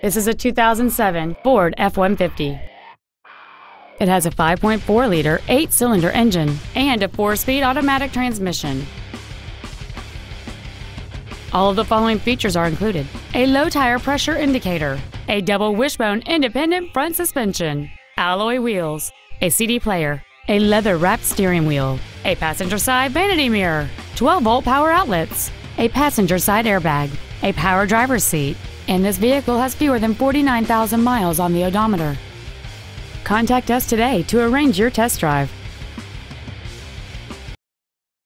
This is a 2007 Ford F-150. It has a 5.4-liter, eight-cylinder engine and a four-speed automatic transmission. All of the following features are included. A low tire pressure indicator, a double wishbone independent front suspension, alloy wheels, a CD player, a leather-wrapped steering wheel, a passenger side vanity mirror, 12-volt power outlets, a passenger side airbag, a power driver's seat, and this vehicle has fewer than 49,000 miles on the odometer. Contact us today to arrange your test drive.